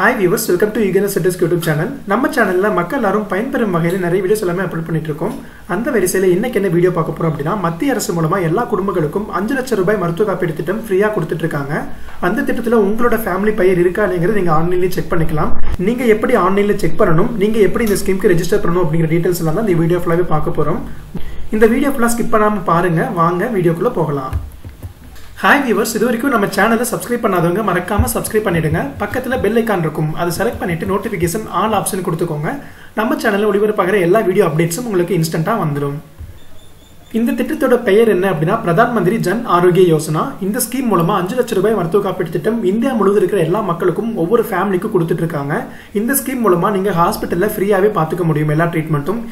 Hi viewers welcome to ஈகன சட்டஸ் YouTube channel நம்ம சேனலில் மக்கள் எல்லாரும் பயன்பெறும் வகையில் நிறைய வீடியோஸ் எல்லாமே அப்லோட் பண்ணிட்டு இருக்கோம் அந்த வரிசையில் இன்னைக்கு என்ன வீடியோ பார்க்க போகிறோம் அப்படின்னா மத்திய அரசு மூலமாக எல்லா குடும்பங்களுக்கும் அஞ்சு லட்சம் ரூபாய் மருத்துவ காப்பீடு திட்டம் ஃப்ரீயாக கொடுத்துட்டு இருக்காங்க அந்த திட்டத்தில் உங்களோட ஃபேமிலி பெயர் இருக்கா இல்லைங்கிறது நீங்கள் ஆன்லைன்லேயே செக் பண்ணிக்கலாம். நீங்கள் எப்படி ஆன்லைனில் செக் பண்ணணும்? நீங்கள் எப்படி இந்த ஸ்கீமுக்கு ரெஜிஸ்டர் பண்ணணும் அப்படிங்கிற டீட்டெயில்ஸ் எல்லாம் தான் இந்த வீடியோ ஃபுல்லாகவே பார்க்க போகிறோம் இந்த வீடியோ ஃபுல்லாக ஸ்கிப் பண்ணாமல் பாருங்கள் வாங்க வீடியோக்குள்ளே போகலாம். ஹாய் வியூவர்ஸ் இது வரைக்கும் நம்ம சேனலை சப்ஸ்கிரைப் பண்ணாதவங்க மறக்காமல் சப்ஸ்கிரைப் பண்ணிடுங்க. பக்கத்தில் பெல் ஐக்கான் இருக்கும். அதை செலக்ட் பண்ணிட்டு நோட்டிஃபிகேஷன் ஆல் ஆப்ஷன் கொடுத்துக்கோங்க. நம்ம சேனலில் ஒளிபரப்பாகிற எல்லா வீடியோ அப்டேட்ஸும் உங்களுக்கு இன்ஸ்டண்ட்டாக வந்துடும் இந்த திட்டத்தோட பெயர் என்ன அப்படின்னா பிரதான் மந்திரி ஜன் ஆரோக்கிய யோசனா. இந்த ஸ்கீம் மூலமா அஞ்சு லட்சம் ரூபாய் மருத்துவ காப்பீட்டு திட்டம் இந்தியா முழுவதும் இருக்கிற எல்லா மக்களுக்கும் ஒவ்வொரு ஃபேமிலிக்கும் கொடுத்துட்டு இருக்காங்க. இந்த ஸ்கீம் மூலமா நீங்க ஹாஸ்பிட்டல்ல ஃப்ரீயாவே பார்த்துக்க முடியும். எல்லா ட்ரீட்மெண்ட்டும்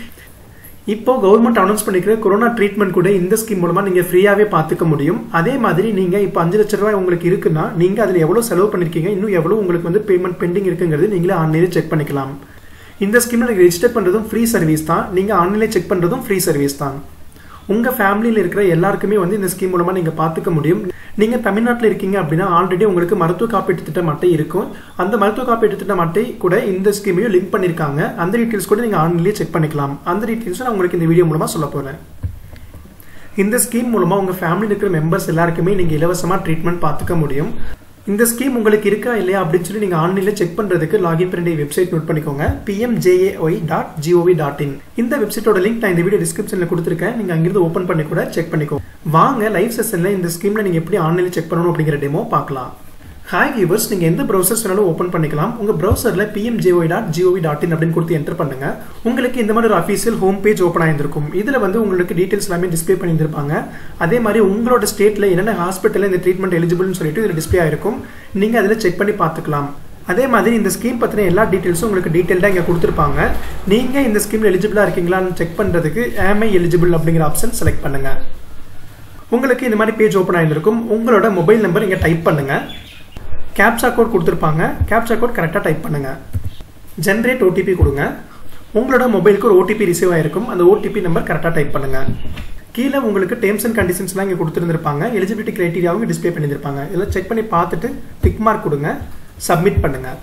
இப்போ கவர்மெண்ட் அனௌன்ஸ் பண்ணிக்கிற கொரோனா ட்ரீட்மெண்ட் கூட இந்த ஸ்கீம் மூலமா நீங்க ஃப்ரீயாவே பாத்துக்க முடியும். அதே மாதிரி நீங்க இப்போ அஞ்சு லட்ச ரூபாய் உங்களுக்கு இருக்குன்னா நீங்க அதுல எவ்வளவு செலவு பண்ணிருக்கீங்க இன்னும் எவ்வளவு உங்களுக்கு வந்து பேமெண்ட் பெண்டிங் இருக்குங்கிறது நீங்களே ஆன்லைனில் செக் பண்ணிக்கலாம். இந்த ஸ்கீம்ல நீங்க ரெஜிஸ்டர் பண்றதும் ஃப்ரீ சர்வீஸ் தான். நீங்க ஆன்லைனில் செக் பண்றதும் ஃப்ரீ சர்வீஸ் தான். உங்க ஃபேமிலியில் இருக்கிற எல்லாருக்குமே வந்து இந்த ஸ்கீம் மூலமா நீங்க பார்த்துக்க முடியும். நீங்கள் தமிழ்நாட்டில் இருக்கீங்க அப்படின்னா ஆல்ரெடி உங்களுக்கு மருத்துவ காப்பீட்டு திட்டம் அட்டை இருக்கும். அந்த மருத்துவ காப்பீட்டு திட்டம் அட்டை கூட இந்த ஸ்கீமையும் லிங்க் பண்ணிருக்காங்க. அந்த டீட்டெயில்ஸ் கூட நீங்கள் ஆன்லைன்லேயே செக் பண்ணிக்கலாம். அந்த டீட்டெயில்ஸ் நான் உங்களுக்கு இந்த வீடியோ மூலமாக சொல்ல போகிறேன் இந்த ஸ்கீம் மூலமாக உங்கள் ஃபேமிலியில் இருக்கிற மெம்பர்ஸ் எல்லாருக்குமே நீங்கள் இலவசமாக ட்ரீட்மெண்ட் பார்த்துக்க முடியும். இந்த ஸ்கீம் உங்களுக்கு இருக்கா இல்லையா அப்படின்னு சொல்லி நீங்க ஆன்லைன்ல செக் பண்றதுக்கு லாகின் பண்ணி வெப்சைட் நோட் பண்ணிக்கோங்க. PMJAY dot GOV dot in இந்த வெப்சைட்டோட லிங்க் நான் இந்த வீடியோ டிஸ்கிரிப்ஷன்ல கொடுத்துருக்கேன். நீங்க அங்கிருந்து ஓப்பன் பண்ணி கூட செக் பண்ணிக்கோங்க வாங்க லைவ் செஷன்ல இந்த ஸ்கீம்ல நீங்க எப்படி ஆன்லைன்ல செக் பண்ணணும் அப்படிங்கிற டெமோ பார்க்கலாம். ஹாய் வியூவர்ஸ் நீங்கள் எந்த ப்ரௌசர்ஸ் வேணாலும் ஓப்பன் பண்ணிக்கலாம். உங்கள் ப்ரௌசரில் PMJY dot GOV dot in அப்படின்னு கொடுத்து என்டர் பண்ணுங்க. உங்களுக்கு இந்த மாதிரி ஒரு அஃபீஷியல் ஹோம் பேஜ் ஓப்பன் ஆயிருக்கும் இதில் வந்து உங்களுக்கு டீட்டெயில்ஸ் எல்லாமே டிஸ்பிளே பண்ணியிருப்பாங்க அதே மாதிரி உங்களோட ஸ்டேட்டில் என்னென்ன ஹாஸ்பிட்டலில் இந்த ட்ரீட்மெண்ட் எலிஜிபிள்னு சொல்லிட்டு இதில் டிஸ்பிளே ஆயிருக்கும். நீங்கள் அதில் செக் பண்ணி பார்த்துக்கலாம். அதே மாதிரி இந்த ஸ்கீம் பற்றின எல்லா டீட்டெயில்ஸும் உங்களுக்கு டீட்டெயில்டாக இங்கே கொடுத்துருப்பாங்க. நீங்கள் இந்த ஸ்கீமில் எலிஜிபிளாக இருக்கீங்களான்னு செக் பண்ணுறதுக்கு ஏம்ஐ எலிஜிபிள் அப்படிங்கிற ஆப்ஷன் செலக்ட் பண்ணுங்கள் உங்களுக்கு இந்த மாதிரி பேஜ் ஓப்பன் ஆகிருக்கும் உங்களோட மொபைல் நம்பர் இங்கே டைப் பண்ணுங்கள் கேப்சா கோட் கொடுத்துருப்பாங்க. கேப்சா கோட் கரெக்டாக டைப் பண்ணுங்கள் ஜென்ரேட் ஓடிபி கொடுங்க. உங்களோட மொபைலுக்கு ஒரு ஓடிபி ரிசீவ் ஆயிருக்கும். அந்த ஓடிபி நம்பர் கரெக்டாக டைப் பண்ணுங்க. கீழே உங்களுக்கு டேர்ம்ஸ் அண்ட் கண்டிஷன்ஸ்லாம் இங்கே கொடுத்துருந்துருப்பாங்க. எலிஜிபிலிட்டி க்ரைட்டீரியாவும் டிஸ்பிளே பண்ணியிருப்பாங்க இதெல்லாம் செக் பண்ணி பார்த்துட்டு டிக் மார்க் கொடுங்க. சப்மிட் பண்ணுங்கள்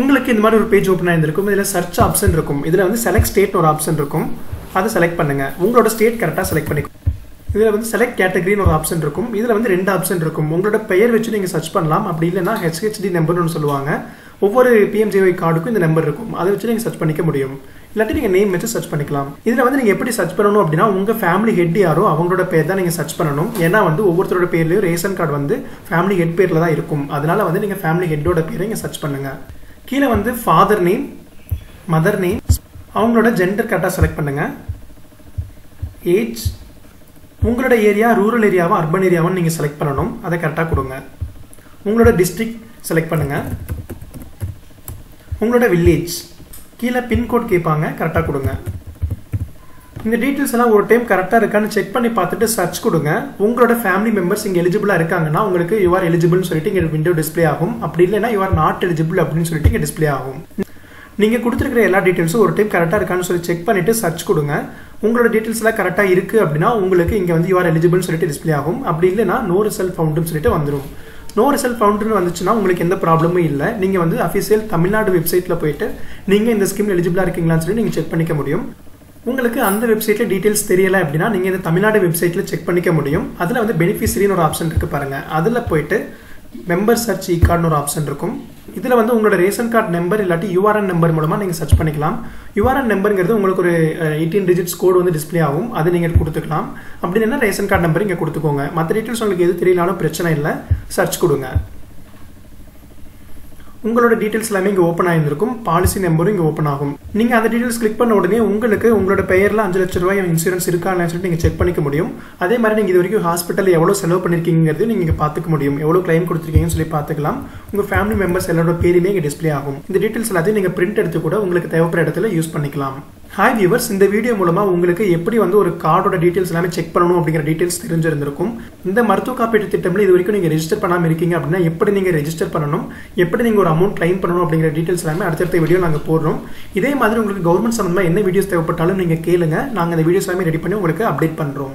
உங்களுக்கு இந்த மாதிரி ஒரு பேஜ் ஓப்பன் ஆயிருந்திருக்கும். இதில் சர்ச் ஆப்ஷன் இருக்கும். இதில் வந்து செலக்ட் ஸ்டேட் ஒரு ஆப்ஷன் இருக்கும். அதை செலக்ட் பண்ணுங்கள் உங்களோட ஸ்டேட் கரெக்டாக செலக்ட் பண்ணிக்கோ இதில் வந்து செலக்ட் கேட்டகரின்னு ஒரு ஆப்ஷன் இருக்கும். இதில் வந்து ரெண்டு ஆப்ஷன் இருக்கும். உங்களோட பெயர் வச்சு நீங்கள் சர்ச் பண்ணலாம். அப்படி இல்லைன்னா ஹெச்ஹெச்டி நம்பர்னு ஒன்று சொல்லுவாங்க. ஒவ்வொரு பிஎம்ஜிஒய் கார்டுக்கும் இந்த நம்பர் இருக்கும். அதை வச்சு நீங்கள் சர்ச் பண்ணிக்க முடியும். இல்லாட்டி நீங்கள் நேம் வச்சு சர்ச் பண்ணிக்கலாம். இதில் வந்து நீங்கள் எப்படி சர்ச் பண்ணணும் அப்படின்னா உங்கள் ஃபேமிலி ஹெட் யாரோ அவங்களோட பேர் தான் நீங்கள் சர்ச் பண்ணணும். ஏன்னா வந்து ஒவ்வொருத்தரோட பேர்லேயும் ரேஷன் கார்டு வந்து ஃபேமிலி ஹெட் பேரில் தான் இருக்கும். அதனால வந்து நீங்கள் ஃபேமிலி ஹெட்டோட பேரை நீங்கள் சர்ச் பண்ணுங்க. கீழே வந்து ஃபாதர் நேம் மதர் நேம் அவங்களோட ஜெண்டர் கரெக்டாக செலக்ட் பண்ணுங்கள் ஏஜ் உங்களோட ஏரியா ரூரல் ஏரியாவும் அர்பன் ஏரியாவும் நீங்கள் செலக்ட் பண்ணணும். அதை கரெக்டாக கொடுங்க. உங்களோட டிஸ்ட்ரிக்ட் செலக்ட் பண்ணுங்கள் உங்களோட வில்லேஜ் கீழே பின்கோட் கேட்பாங்க கரெக்டாக கொடுங்க. இந்த டீட்டெயில்ஸ் எல்லாம் ஒரு டைம் கரெக்டாக இருக்கான்னு செக் பண்ணி பார்த்துட்டு சர்ச் கொடுங்க. உங்களோட ஃபேமிலி மெம்பர்ஸ் இங்கே எலிஜிபிளாக இருக்காங்கன்னா உங்களுக்கு யூஆர் எலிஜிபிள்னு சொல்லிட்டு இங்கே விண்டோ டிஸ்பிளே ஆகும். அப்படி இல்லைன்னா யூஆர் நாட் எலிஜிபிள் அப்படின்னு சொல்லிட்டு இங்கே டிஸ்பிளே ஆகும். நீங்கள் கொடுத்துருக்கிற எல்லா டீட்டெயில்ஸும் ஒரு டைம் கரெக்டாக இருக்கான்னு சொல்லி செக் பண்ணிட்டு சர்ச் கொடுங்க. உங்களோட டீட்டெயில்ஸ்லாம் கரெக்டாக இருக்குது அப்படின்னா உங்களுக்கு இங்கே வந்து யூஆர் எலிஜிபிள்னு சொல்லிட்டு டிஸ்பிளே ஆகும். அப்படி இல்லைன்னா நோ ரிசல்ட் ஃபவுண்டுன்னு சொல்லிட்டு வந்துடும் நோ ரிசல்ட் ஃபவுண்டுன்னு வந்துச்சுன்னா உங்களுக்கு எந்த ப்ராப்ளமும் இல்லை. நீங்கள் வந்து அஃபிஷியல் தமிழ்நாடு வெப்சைட்டில் போயிட்டு நீங்கள் இந்த ஸ்கீம் எலிஜிபிளாக இருக்கீங்களான்னு சொல்லி நீங்கள் செக் பண்ணிக்க முடியும். உங்களுக்கு அந்த வெப்சைட்டில் டீட்டெயில்ஸ் தெரியல அப்படின்னா நீங்கள் இந்த தமிழ்நாடு வெப்சைட்டில் செக் பண்ணிக்க முடியும். அதில் வந்து பெனிஃபிஷரின்னு ஒரு ஆப்ஷன் இருக்குது பாருங்கள் அதில் போயிட்டு மெம்பர் சர்ச் இ கார்டுன்னு ஒரு ஆப்ஷன் இருக்கும். இதில் வந்து உங்களோட ரேஷன் கார்டு நம்பர் இல்லாட்டி யூஆர்என் நம்பர் மூலமாக நீங்கள் சர்ச் பண்ணிக்கலாம். யூஆர்என் நம்பருங்கிறது உங்களுக்கு ஒரு எயிட்டீன் டிஜிட்ஸ் கோடு வந்து டிஸ்பிளே ஆகும். அதை நீங்கள் கொடுத்துக்கலாம். அப்படி இல்லைன்னா ரேஷன் கார்டு நம்பர் இங்கே கொடுத்துக்கோங்க. மற்ற டீட்டெயில்ஸ் உங்களுக்கு எது தெரியலாலும் பிரச்சனை இல்லை. சர்ச் கொடுங்க. உங்களோட டீடைல்ஸ் எல்லாமே இங்கே ஓப்பன் ஆயிருந்திருக்கும். பாலிசி நம்பரும் இங்கே ஓப்பன் ஆகும். நீங்கள் அந்த டீட்டெயில்ஸ் கிளிக் பண்ண உடனே உங்களுக்கு உங்களோட பெயரில் அஞ்சு லட்ச ரூபாய் இன்சூரன்ஸ் இருக்கா இல்லைன்னு சொல்லிட்டு நீங்கள் செக் பண்ணிக்க முடியும். அதே மாதிரி நீங்கள் இது வரைக்கும் ஹாஸ்பிட்டல் எவ்வளோ செலவு பண்ணிருக்கீங்கிறது நீங்கள் பார்த்துக்க முடியும். எவ்வளோ கிளைம் கொடுத்துருக்கீங்கன்னு சொல்லி பார்த்துக்கலாம். உங்கள் ஃபேமிலி மெம்பர்ஸ் எல்லாரோட பேருமே இங்கே டிஸ்பிளே ஆகும். இந்த டீட்டெயில்ஸ் எல்லாத்தையும் நீங்கள் பிரிண்ட் எடுத்து கூட உங்களுக்கு தேவைப்படுற இடத்துல யூஸ் பண்ணிக்கலாம். ஹாய் வியூவர்ஸ் இந்த வீடியோ மூலமாக உங்களுக்கு எப்படி வந்து ஒரு கார்டோட டீடைல்ஸ் எல்லாமே செக் பண்ணணும் அப்படிங்கிற டீடைல்ஸ் தெரிஞ்சிருந்திருக்கும். இந்த மருத்துவ காப்பீட்டு திட்டம்ல இது வரைக்கும் நீங்கள் ரெஜிஸ்டர் பண்ணாமல் இருக்கீங்க அப்படின்னா எப்படி நீங்கள் ரெஜிஸ்டர் பண்ணணும் எப்படி நீங்கள் ஒரு அமௌண்ட் கிளைம் பண்ணணும் அப்படிங்கிற டீடைல்ஸ் எல்லாமே அடுத்தடுத்த வீடியோ நாங்கள் போடுறோம். இதே மாதிரி உங்களுக்கு கவர்மெண்ட் சம்மந்தமாக என்ன வீடியோஸ் தேவைப்பட்டாலும் நீங்கள் கேளுங்க. நாங்கள் அந்த வீடியோஸ் எல்லாமே ரெடி பண்ணி உங்களுக்கு அப்டேட் பண்ணுறோம்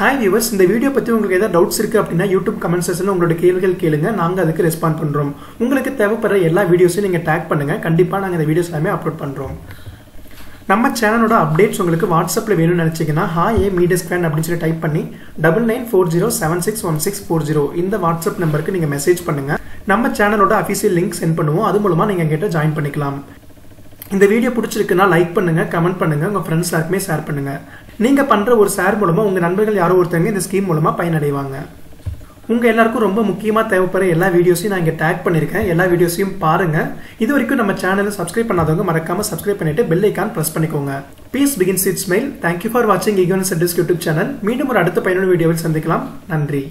ஹாய் வியூவர்ஸ் இந்த வீடியோ பற்றி உங்களுக்கு ஏதாவது டவுட்ஸ் இருக்குது அப்படின்னா யூடியூப் கமெண்ட் செக்ஷனில் உங்களோட கேள்விகள் கேளுங்க. நாங்கள் அதுக்கு ரெஸ்பாண்ட் பண்ணுறோம் உங்களுக்கு தேவைப்படுற எல்லா வீடியோஸையும் நீங்கள் டேக் பண்ணுங்கள் கண்டிப்பாக நாங்கள் இந்த வீடியோஸ் எல்லாமே அப்லோட் பண்ணுறோம் நம்ம சேனலோட அப்டேட்ஸ் உங்களுக்கு வாட்ஸ்அப்பில் வேணும்னு நினச்சிங்கன்னா ஹாய் ஏ மீடியஸ் ஃபேன் அப்படின்னு சொல்லி டைப் பண்ணி double nine four zero seven six one six four zero இந்த வாட்ஸ்அப் நம்பருக்கு நீங்கள் மெசேஜ் பண்ணுங்கள் நம்ம சேனலோட அஃபீஷியல் லிங்க் சென்ட் பண்ணுவோம். அது மூலமாக நீங்கள் எங்கிட்ட ஜாயின் பண்ணிக்கலாம். இந்த வீடியோ பிடிச்சிருக்குன்னா லைக் பண்ணுங்க கமெண்ட் பண்ணுங்கள் உங்கள் ஃப்ரெண்ட்ஸ் எல்லாருக்குமே ஷேர் பண்ணுங்கள் நீங்கள் பண்ணுற ஒரு ஷேர் மூலமாக உங்கள் நண்பர்கள் யாரோ ஒருத்தவங்க இந்த ஸ்கீம் மூலமாக பயனடைவாங்க. உங்கள் எல்லாருக்கும் ரொம்ப முக்கியமாக தேவைப்படுற எல்லா வீடியோஸையும் நான் இங்கே டேக் பண்ணியிருக்கேன் எல்லா வீடியோஸையும் பாருங்கள் இது வரைக்கும் நம்ம சேனலை சப்ஸ்கிரைப் பண்ணாதவங்க மறக்காமல் சப்ஸ்கிரைப் பண்ணிவிட்டு பெல் ஐக்கான் பிரஸ் பண்ணிக்கோங்க. Peace begins its mail thank you for வாட்சிங் ஈகன் செட்டஸ் யூடியூப் சேனல் மீண்டும் ஒரு அடுத்த பயனுள்ள வீடியோவில் சந்திக்கலாம். நன்றி.